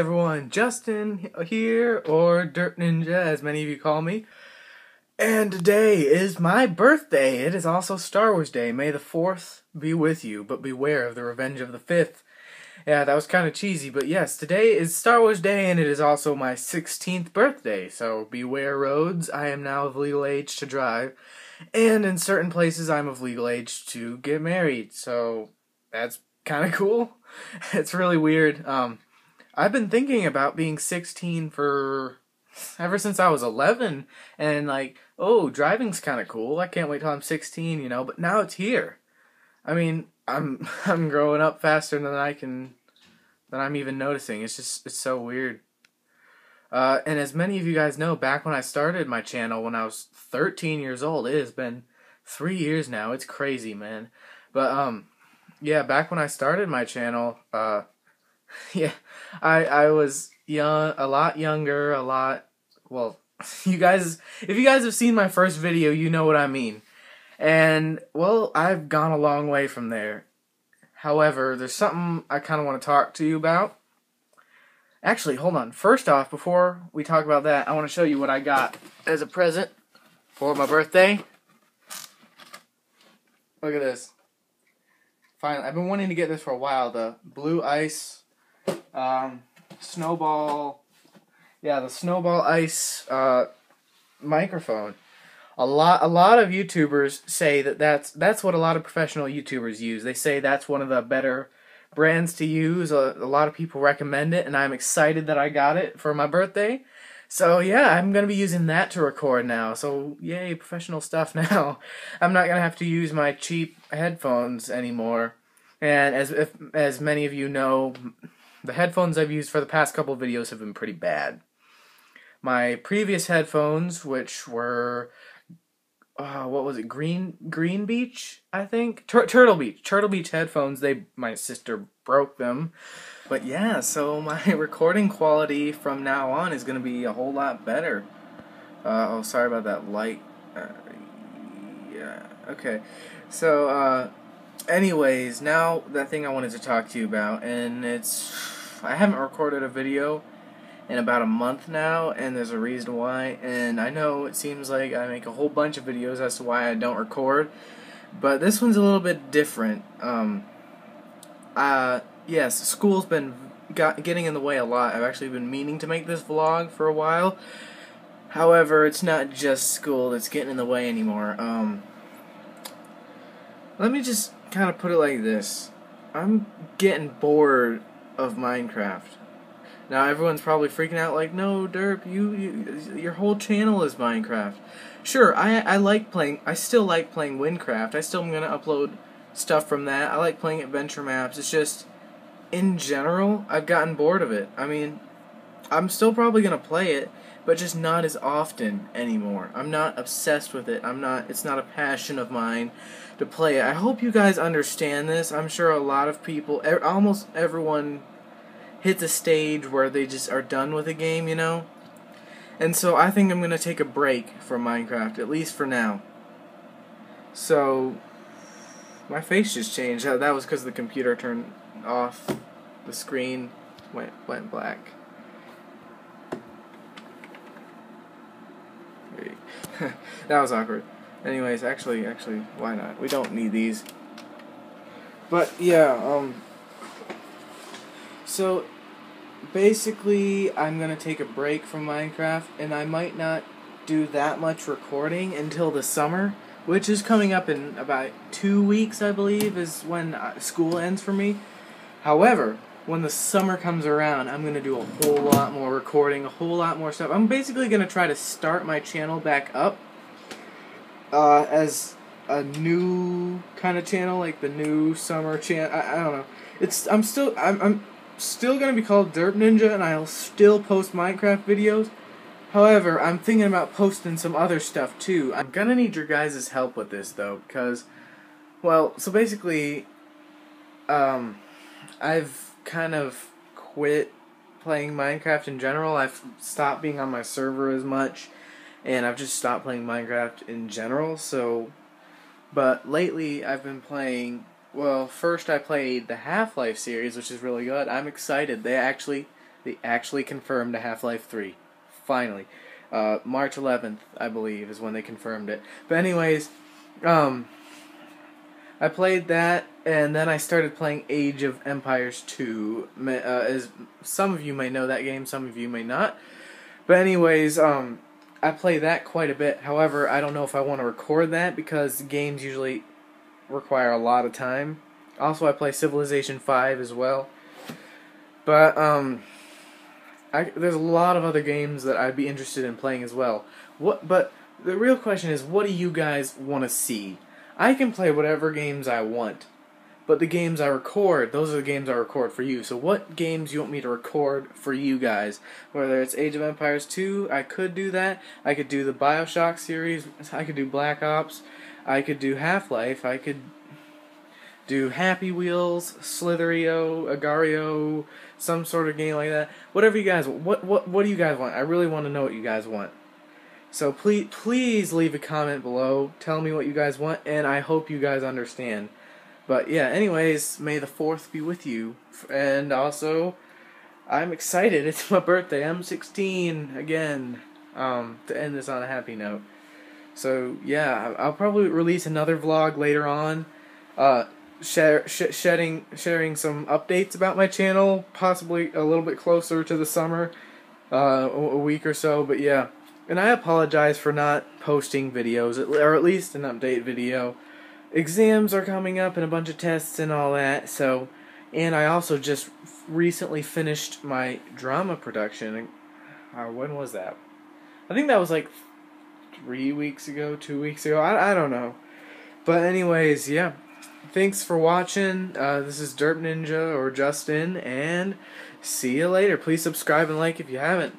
everyone, Justin here, or Derp Ninja, as many of you call me. And today is my birthday. It is also Star Wars Day. May the 4th be with you, but beware of the revenge of the 5th. Yeah, that was kind of cheesy, but yes, today is Star Wars Day, and it is also my 16th birthday, so beware roads. I am now of legal age to drive, and in certain places, I'm of legal age to get married, so that's kind of cool. It's really weird. Um, I've been thinking about being 16 for ever since I was 11 and like, oh, driving's kind of cool. I can't wait till I'm 16, you know, but now it's here. I mean, I'm I'm growing up faster than I can than I'm even noticing. It's just it's so weird. Uh, and as many of you guys know, back when I started my channel when I was 13 years old, it has been 3 years now. It's crazy, man. But um yeah, back when I started my channel, uh yeah, I I was young, a lot younger, a lot. Well, you guys, if you guys have seen my first video, you know what I mean. And well, I've gone a long way from there. However, there's something I kind of want to talk to you about. Actually, hold on. First off, before we talk about that, I want to show you what I got as a present for my birthday. Look at this. Finally, I've been wanting to get this for a while. The Blue Ice um, Snowball, yeah, the Snowball Ice uh, microphone. A lot, a lot of YouTubers say that that's that's what a lot of professional YouTubers use. They say that's one of the better brands to use. A, a lot of people recommend it, and I'm excited that I got it for my birthday. So yeah, I'm gonna be using that to record now. So yay, professional stuff now. I'm not gonna have to use my cheap headphones anymore. And as if, as many of you know, the headphones I've used for the past couple videos have been pretty bad. My previous headphones, which were uh, what was it? Green Green Beach, I think. Tur- Turtle Beach, Turtle Beach headphones. They my sister broke them, but yeah. So my recording quality from now on is gonna be a whole lot better. Uh, oh, sorry about that light. Uh, yeah. Okay. So uh, anyways, now that thing I wanted to talk to you about, and it's I haven't recorded a video in about a month now, and there's a reason why. And I know it seems like I make a whole bunch of videos as to why I don't record, but this one's a little bit different. Um, uh, yes, school's been got, getting in the way a lot. I've actually been meaning to make this vlog for a while. However, it's not just school that's getting in the way anymore. Um, let me just kind of put it like this. I'm getting bored of Minecraft. Now everyone's probably freaking out like, "No, Derp, you, you your whole channel is Minecraft." Sure, I I like playing I still like playing Minecraft. I still am going to upload stuff from that. I like playing adventure maps. It's just in general, I've gotten bored of it. I mean, I'm still probably going to play it, but just not as often anymore. I'm not obsessed with it. I'm not it's not a passion of mine to play it. I hope you guys understand this. I'm sure a lot of people almost everyone hits a stage where they just are done with a game, you know? And so I think I'm going to take a break from Minecraft at least for now. So my face just changed. That was cuz the computer turned off. The screen went went black. that was awkward. Anyways, actually, actually, why not? We don't need these. But yeah, um. So, basically, I'm gonna take a break from Minecraft, and I might not do that much recording until the summer, which is coming up in about two weeks, I believe, is when uh, school ends for me. However, when the summer comes around, I'm going to do a whole lot more recording, a whole lot more stuff. I'm basically going to try to start my channel back up uh, as a new kind of channel, like the new summer channel. I, I don't know. It's I'm still I'm I'm still gonna be called Derp Ninja, and I'll still post Minecraft videos. However, I'm thinking about posting some other stuff too. I'm gonna need your guys' help with this though, because, well, so basically, um, I've kind of quit playing Minecraft in general. I've stopped being on my server as much and I've just stopped playing Minecraft in general. So, but lately I've been playing. Well, first I played the Half Life series, which is really good. I'm excited. They actually They actually confirmed a Half Life 3. Finally. Uh, March 11th, I believe, is when they confirmed it. But, anyways, um, I played that, and then I started playing Age of Empires 2. Uh, as some of you may know that game, some of you may not. But, anyways, um, I play that quite a bit. However, I don't know if I want to record that because games usually require a lot of time. Also, I play Civilization 5 as well. But, um, I, there's a lot of other games that I'd be interested in playing as well. What, but the real question is, what do you guys want to see? I can play whatever games I want, but the games I record, those are the games I record for you. So what games you want me to record for you guys? Whether it's Age of Empires 2, I could do that. I could do the BioShock series. I could do Black Ops. I could do Half-Life. I could do Happy Wheels, Slither.io, Agar.io, some sort of game like that. Whatever you guys what what what do you guys want? I really want to know what you guys want. So please please leave a comment below. Tell me what you guys want and I hope you guys understand. But yeah, anyways, may the 4th be with you. And also I'm excited. It's my birthday. I'm 16 again. Um to end this on a happy note. So yeah, I'll probably release another vlog later on. Uh, share, sh- shedding, sharing some updates about my channel, possibly a little bit closer to the summer, uh, a week or so. But yeah, and I apologize for not posting videos, or at least an update video. Exams are coming up and a bunch of tests and all that. So, and I also just recently finished my drama production. Uh, when was that? I think that was like three weeks ago, two weeks ago. I, I don't know. But anyways, yeah thanks for watching. Uh, this is Derp Ninja or Justin, and see you later. Please subscribe and like if you haven't.